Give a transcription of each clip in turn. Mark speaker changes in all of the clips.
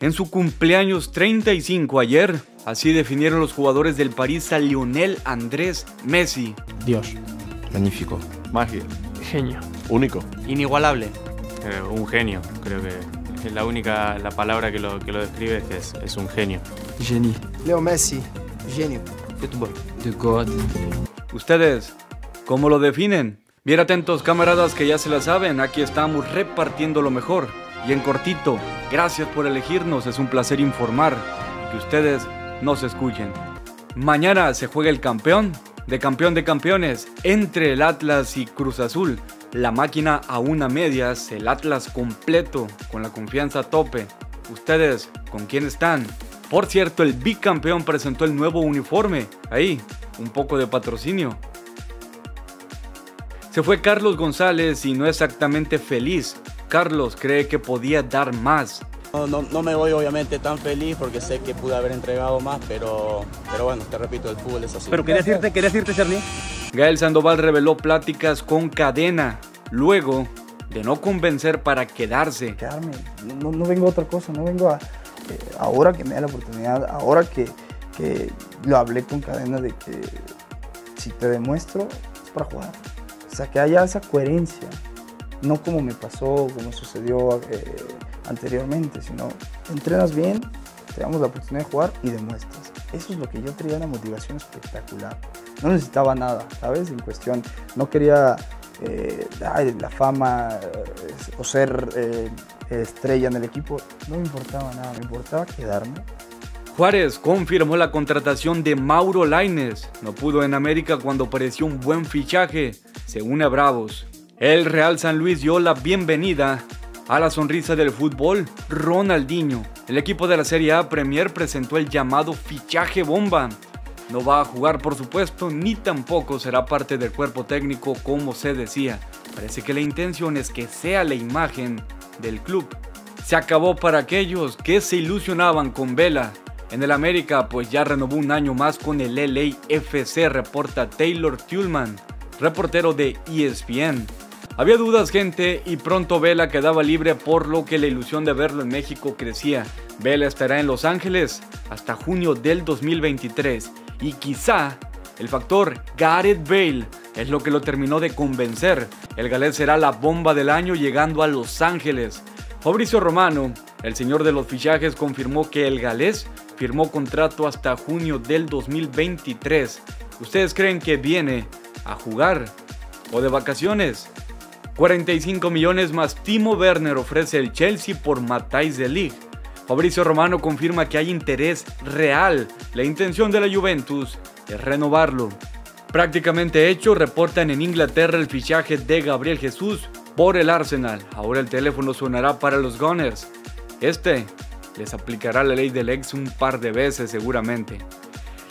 Speaker 1: en su cumpleaños 35 ayer. Así definieron los jugadores del París a Lionel Andrés Messi.
Speaker 2: Dios.
Speaker 3: Magnífico.
Speaker 4: Magia.
Speaker 2: Genio.
Speaker 4: Único.
Speaker 5: Inigualable.
Speaker 6: Eh, un genio, creo que es la única la palabra que lo, que lo describe es que es, es un genio.
Speaker 2: Genie.
Speaker 7: Leo Messi, genio.
Speaker 5: Fútbol.
Speaker 2: The God.
Speaker 1: ¿Ustedes cómo lo definen? Bien atentos camaradas que ya se la saben, aquí estamos repartiendo lo mejor. Y en cortito, gracias por elegirnos, es un placer informar que ustedes nos escuchen. Mañana se juega el campeón de campeón de campeones entre el Atlas y Cruz Azul. La máquina a una medias, el Atlas completo, con la confianza a tope. ¿Ustedes con quién están? Por cierto, el bicampeón presentó el nuevo uniforme. Ahí, un poco de patrocinio. Se fue Carlos González y no exactamente feliz. Carlos cree que podía dar más.
Speaker 8: No, no, no, me voy obviamente tan feliz porque sé que pude haber entregado más, pero, pero bueno, te repito, el fútbol es así.
Speaker 5: Pero querías irte, querías irte, Cerny.
Speaker 1: Gael Sandoval reveló pláticas con cadena, luego de no convencer para quedarse.
Speaker 9: Quedarme, no, no vengo a otra cosa, no vengo a... Eh, ahora que me da la oportunidad, ahora que, que lo hablé con cadena de que si te demuestro es para jugar. O sea, que haya esa coherencia, no como me pasó, como sucedió eh, anteriormente, sino entrenas bien, te damos la oportunidad de jugar y demuestras. Eso es lo que yo traía una motivación espectacular. No necesitaba nada, ¿sabes? En cuestión, no quería eh, ay, la fama eh, o ser eh, estrella en el equipo, no me importaba nada, me importaba quedarme.
Speaker 1: Juárez confirmó la contratación de Mauro Laines. No pudo en América cuando pareció un buen fichaje, se une a Bravos. El Real San Luis dio la bienvenida a la sonrisa del fútbol, Ronaldinho. El equipo de la Serie A Premier presentó el llamado fichaje bomba. No va a jugar por supuesto, ni tampoco será parte del cuerpo técnico como se decía. Parece que la intención es que sea la imagen del club. Se acabó para aquellos que se ilusionaban con Vela. En el América pues ya renovó un año más con el LAFC, reporta Taylor Tullman, reportero de ESPN. Había dudas, gente, y pronto Vela quedaba libre, por lo que la ilusión de verlo en México crecía. Vela estará en Los Ángeles hasta junio del 2023, y quizá el factor Gareth Bale es lo que lo terminó de convencer. El galés será la bomba del año llegando a Los Ángeles. Fabricio Romano, el señor de los fichajes, confirmó que el galés firmó contrato hasta junio del 2023. ¿Ustedes creen que viene a jugar o de vacaciones? 45 millones más Timo Werner ofrece el Chelsea por Matthijs de Ligt. Fabricio Romano confirma que hay interés real. La intención de la Juventus es renovarlo. Prácticamente hecho, reportan en Inglaterra el fichaje de Gabriel Jesús por el Arsenal. Ahora el teléfono sonará para los Gunners. Este les aplicará la ley del ex un par de veces seguramente.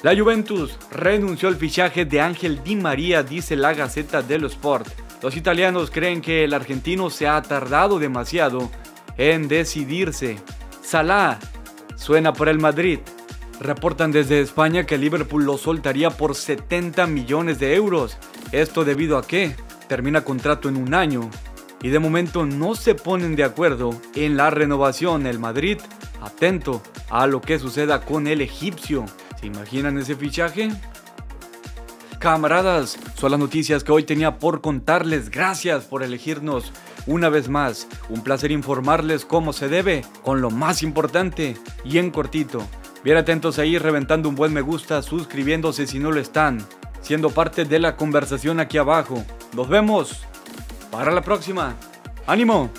Speaker 1: La Juventus renunció al fichaje de Ángel Di María, dice la Gaceta dello Sport. Los italianos creen que el argentino se ha tardado demasiado en decidirse. Salah suena por el Madrid. Reportan desde España que Liverpool lo soltaría por 70 millones de euros. Esto debido a que termina contrato en un año y de momento no se ponen de acuerdo en la renovación. El Madrid, atento a lo que suceda con el egipcio. ¿Se imaginan ese fichaje? Camaradas, son las noticias que hoy tenía por contarles. Gracias por elegirnos una vez más. Un placer informarles cómo se debe, con lo más importante y en cortito. Bien atentos ahí, reventando un buen me gusta, suscribiéndose si no lo están, siendo parte de la conversación aquí abajo. Nos vemos para la próxima. ¡Ánimo!